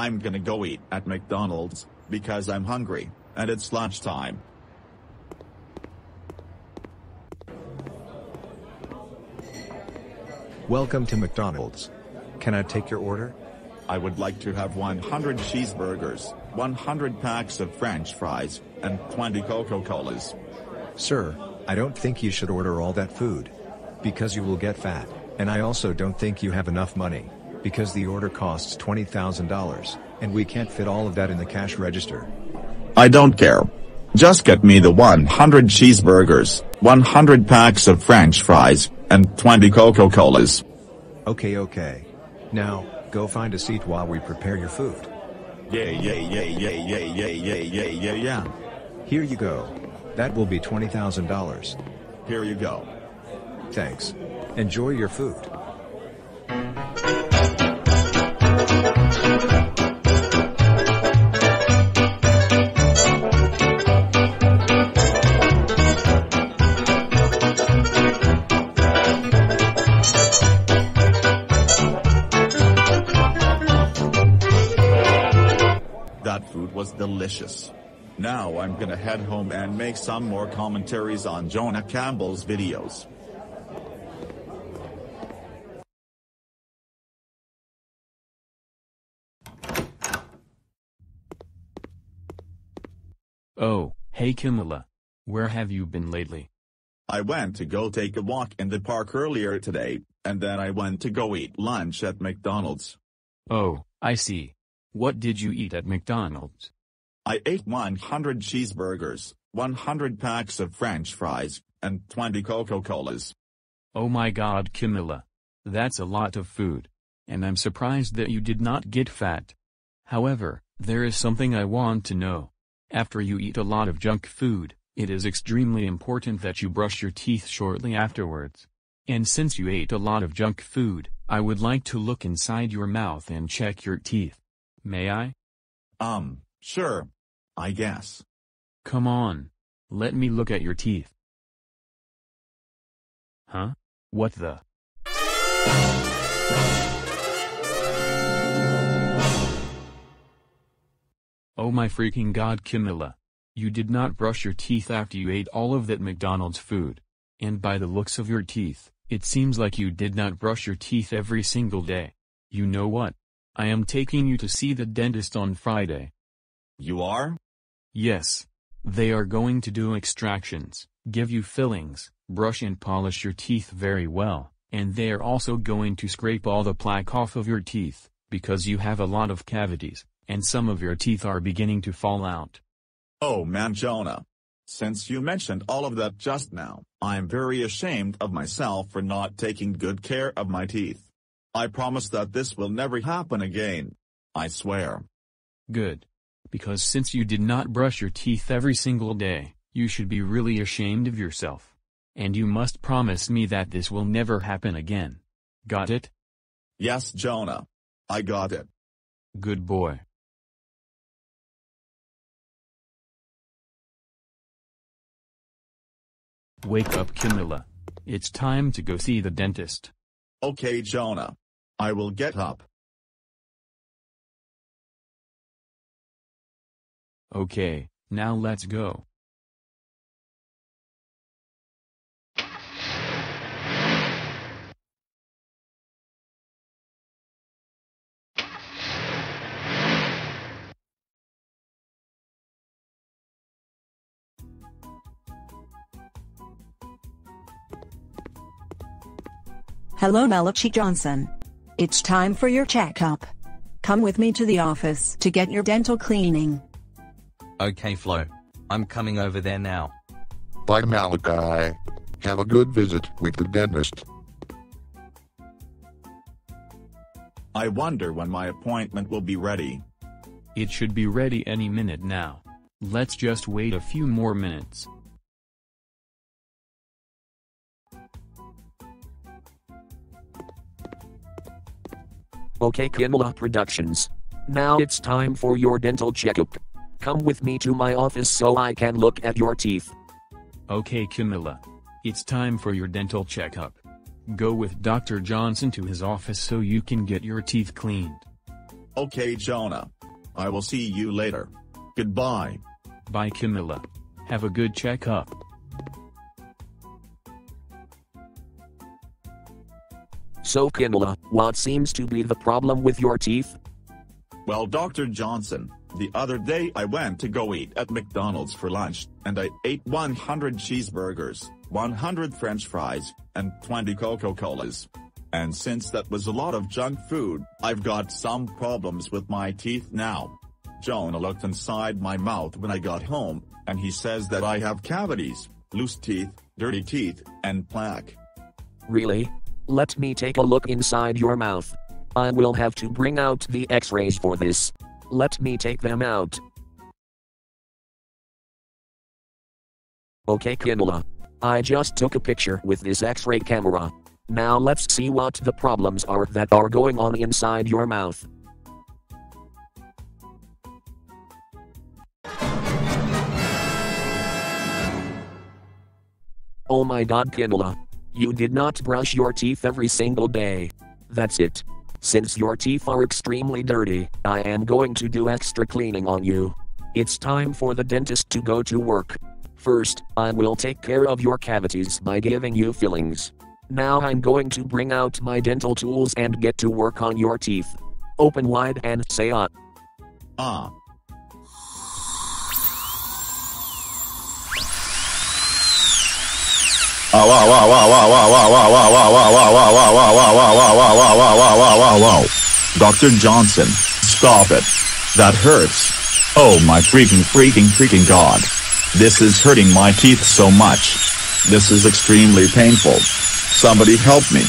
I'm gonna go eat at McDonald's, because I'm hungry, and it's lunchtime. Welcome to McDonald's. Can I take your order? I would like to have 100 cheeseburgers, 100 packs of french fries, and 20 Coca-Colas. Sir, I don't think you should order all that food. Because you will get fat, and I also don't think you have enough money. Because the order costs $20,000, and we can't fit all of that in the cash register. I don't care. Just get me the 100 cheeseburgers, 100 packs of french fries, and 20 Coca-Colas. Okay, okay. Now, go find a seat while we prepare your food. Yeah, yeah, yeah, yeah, yeah, yeah, yeah, yeah, yeah, yeah. Here you go. That will be $20,000. Here you go. Thanks. Enjoy your food. That food was delicious. Now I'm gonna head home and make some more commentaries on Jonah Campbell's videos. Oh, hey Kimela. Where have you been lately? I went to go take a walk in the park earlier today, and then I went to go eat lunch at McDonald's. Oh, I see. What did you eat at McDonald's? I ate 100 cheeseburgers, 100 packs of french fries, and 20 Coca-Colas. Oh my god Kimela. That's a lot of food. And I'm surprised that you did not get fat. However, there is something I want to know. After you eat a lot of junk food, it is extremely important that you brush your teeth shortly afterwards. And since you ate a lot of junk food, I would like to look inside your mouth and check your teeth. May I? Um, sure. I guess. Come on. Let me look at your teeth. Huh? What the? Oh my freaking god Kimela. You did not brush your teeth after you ate all of that McDonald's food. And by the looks of your teeth, it seems like you did not brush your teeth every single day. You know what? I am taking you to see the dentist on Friday. You are? Yes. They are going to do extractions, give you fillings, brush and polish your teeth very well, and they are also going to scrape all the plaque off of your teeth, because you have a lot of cavities, and some of your teeth are beginning to fall out. Oh man Jonah. Since you mentioned all of that just now, I'm very ashamed of myself for not taking good care of my teeth. I promise that this will never happen again. I swear. Good. Because since you did not brush your teeth every single day, you should be really ashamed of yourself. And you must promise me that this will never happen again. Got it? Yes Jonah. I got it. Good boy. Wake up Kimela. It's time to go see the dentist. Okay Jonah. I will get up. Okay, now let's go. Hello, Malachi Johnson. It's time for your checkup. Come with me to the office to get your dental cleaning. Okay, Flo. I'm coming over there now. Bye Malachi. Have a good visit with the dentist. I wonder when my appointment will be ready. It should be ready any minute now. Let's just wait a few more minutes. Okay Kimela Productions. Now it's time for your dental checkup. Come with me to my office so I can look at your teeth. Okay Kimela. It's time for your dental checkup. Go with Dr. Johnson to his office so you can get your teeth cleaned. Okay Jonah. I will see you later. Goodbye. Bye Kimela. Have a good checkup. So Kimela, uh, what seems to be the problem with your teeth? Well Dr. Johnson, the other day I went to go eat at McDonald's for lunch, and I ate 100 cheeseburgers, 100 french fries, and 20 Coca-Colas. And since that was a lot of junk food, I've got some problems with my teeth now. Jonah looked inside my mouth when I got home, and he says that I have cavities, loose teeth, dirty teeth, and plaque. Really? Let me take a look inside your mouth. I will have to bring out the x rays for this. Let me take them out. Okay, Kimela. I just took a picture with this x ray camera. Now let's see what the problems are that are going on inside your mouth. Oh my god, Kimela. You did not brush your teeth every single day. That's it. Since your teeth are extremely dirty, I am going to do extra cleaning on you. It's time for the dentist to go to work. First, I will take care of your cavities by giving you fillings. Now I'm going to bring out my dental tools and get to work on your teeth. Open wide and say ah. Ah. Wow, wow, wow, wow, wow, wow, wow, wow, wow, wow, wow, wow, wow, wow, wow, wow. Dr. Johnson, stop it. That hurts. Oh my freaking freaking freaking god. This is hurting my teeth so much. This is extremely painful. Somebody help me.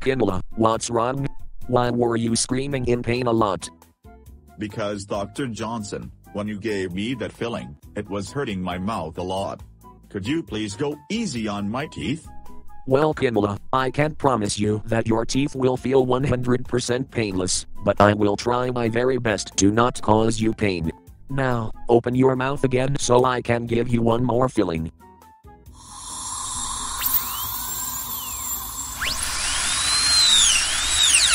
Kimela, what's wrong? Why were you screaming in pain a lot? Because Dr. Johnson, when you gave me that filling, it was hurting my mouth a lot. Could you please go easy on my teeth? Well, Kimela, I can't promise you that your teeth will feel 100% painless, but I will try my very best to not cause you pain. Now, open your mouth again so I can give you one more filling.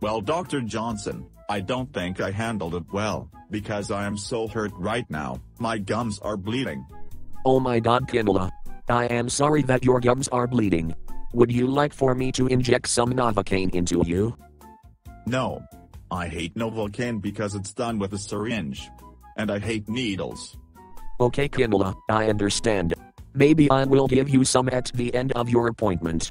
Well, Dr. Johnson, I don't think I handled it well, because I am so hurt right now, my gums are bleeding. Oh my god, Kimela. I am sorry that your gums are bleeding. Would you like for me to inject some Novocaine into you? No. I hate Novocaine because it's done with a syringe. And I hate needles. Okay, Kimela, I understand. Maybe I will give you some at the end of your appointment.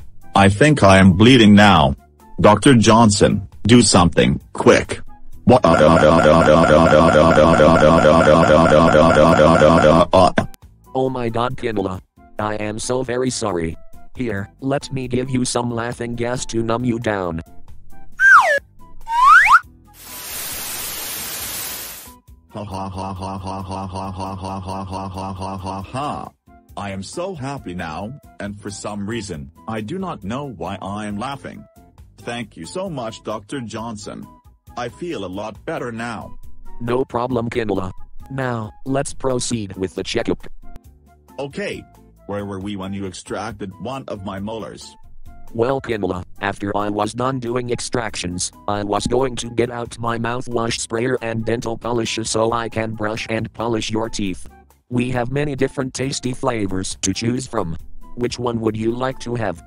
I think I am bleeding now. Dr. Johnson, do something, quick. What? Oh my god, Kimela. I am so very sorry. Here, let me give you some laughing gas to numb you down. Ha ha ha ha ha ha ha ha ha ha ha ha ha ha ha. I am so happy now, and for some reason, I do not know why I am laughing. Thank you so much Dr. Johnson. I feel a lot better now. No problem, Kimela. Now, let's proceed with the checkup. Okay. Where were we when you extracted one of my molars? Well, Kimela, after I was done doing extractions, I was going to get out my mouthwash sprayer and dental polishes so I can brush and polish your teeth. We have many different tasty flavors to choose from. Which one would you like to have?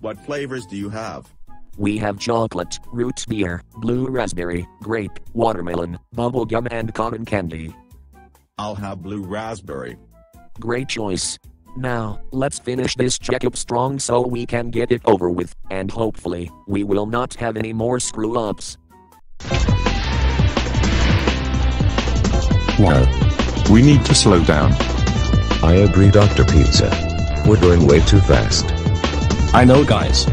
What flavors do you have? We have chocolate, root beer, blue raspberry, grape, watermelon, bubblegum, and cotton candy. I'll have blue raspberry. Great choice. Now, let's finish this checkup strong so we can get it over with, and hopefully, we will not have any more screw ups. Wow. We need to slow down. I agree, Dr. Pizza. We're going way too fast. I know, guys.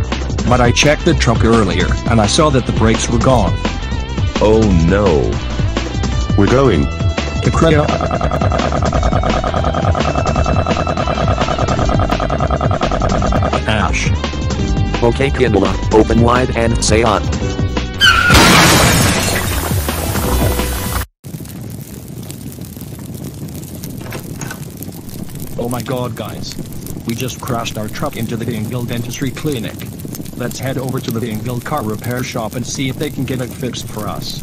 But I checked the truck earlier and I saw that the brakes were gone. Oh no. We're going. The credit. Ash. Okay, Kindla, open wide and say on. Oh my god, guys. We just crashed our truck into the Dingle Dentistry Clinic. Let's head over to the Dingle car repair shop and see if they can get it fixed for us.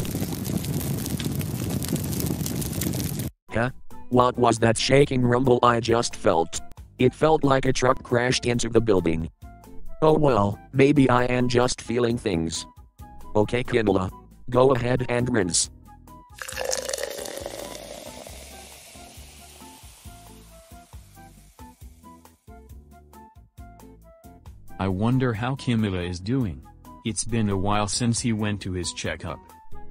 Huh? What was that shaking rumble I just felt? It felt like a truck crashed into the building. Oh well, maybe I am just feeling things. Okay, Kindla. Go ahead and rinse. I wonder how Kimela is doing. It's been a while since he went to his checkup.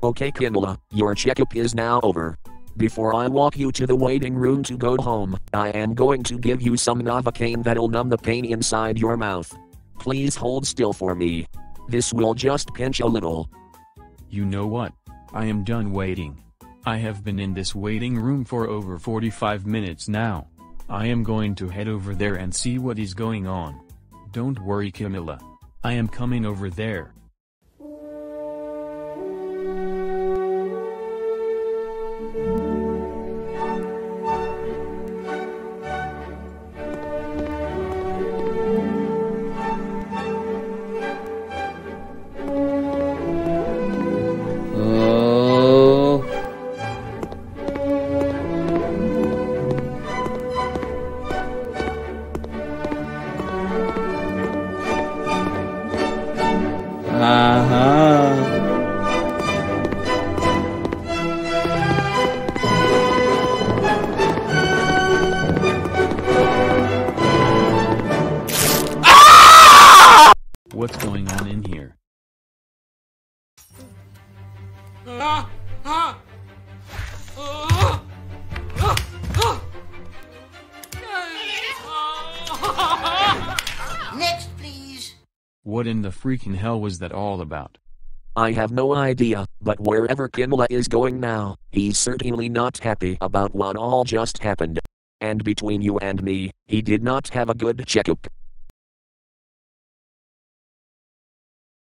Okay, Kindla, your checkup is now over. Before I walk you to the waiting room to go home, I am going to give you some Novocaine that'll numb the pain inside your mouth. Please hold still for me. This will just pinch a little. You know what? I am done waiting. I have been in this waiting room for over 45 minutes now. I am going to head over there and see what is going on. Don't worry Kimela. I am coming over there. What in the freaking hell was that all about? I have no idea, but wherever Kimela is going now, he's certainly not happy about what all just happened. And between you and me, he did not have a good checkup.